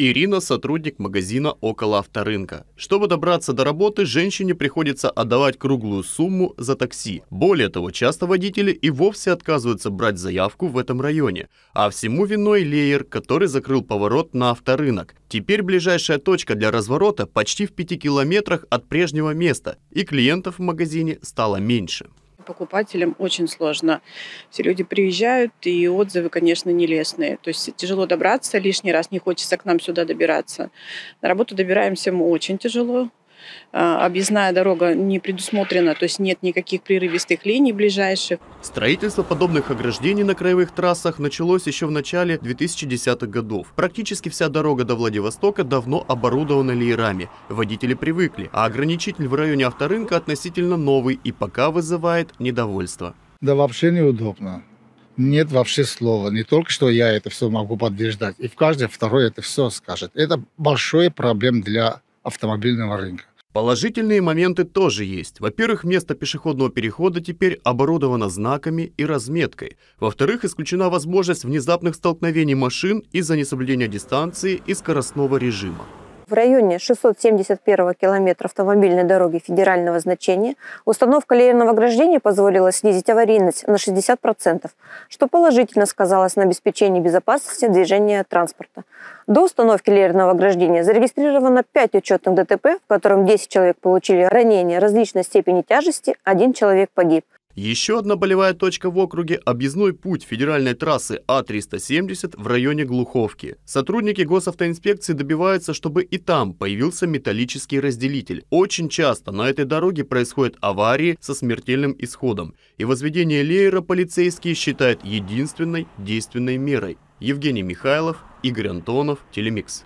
Ирина – сотрудник магазина около авторынка. Чтобы добраться до работы, женщине приходится отдавать круглую сумму за такси. Более того, часто водители и вовсе отказываются брать заявку в этом районе. А всему виной леер, который закрыл поворот на авторынок. Теперь ближайшая точка для разворота почти в 5 километрах от прежнего места, и клиентов в магазине стало меньше покупателям очень сложно. Все люди приезжают, и отзывы, конечно, нелестные. То есть тяжело добраться, лишний раз не хочется к нам сюда добираться. На работу добираемся мы очень тяжело. А, объездная дорога не предусмотрена, то есть нет никаких прерывистых линий ближайших. Строительство подобных ограждений на краевых трассах началось еще в начале 2010-х годов. Практически вся дорога до Владивостока давно оборудована леерами. Водители привыкли, а ограничитель в районе авторынка относительно новый и пока вызывает недовольство. Да вообще неудобно. Нет вообще слова. Не только что я это все могу подтверждать. И в каждой второй это все скажет. Это большой проблем для автомобильного рынка. Положительные моменты тоже есть. Во-первых, место пешеходного перехода теперь оборудовано знаками и разметкой. Во-вторых, исключена возможность внезапных столкновений машин из-за несоблюдения дистанции и скоростного режима. В районе 671 километра автомобильной дороги федерального значения установка леерного ограждения позволила снизить аварийность на 60%, что положительно сказалось на обеспечении безопасности движения транспорта. До установки леерного ограждения зарегистрировано 5 учетных ДТП, в котором 10 человек получили ранения различной степени тяжести, один человек погиб. Еще одна болевая точка в округе – объездной путь федеральной трассы А-370 в районе Глуховки. Сотрудники госавтоинспекции добиваются, чтобы и там появился металлический разделитель. Очень часто на этой дороге происходят аварии со смертельным исходом, и возведение леера полицейские считают единственной действенной мерой. Евгений Михайлов, Игорь Антонов, Телемикс.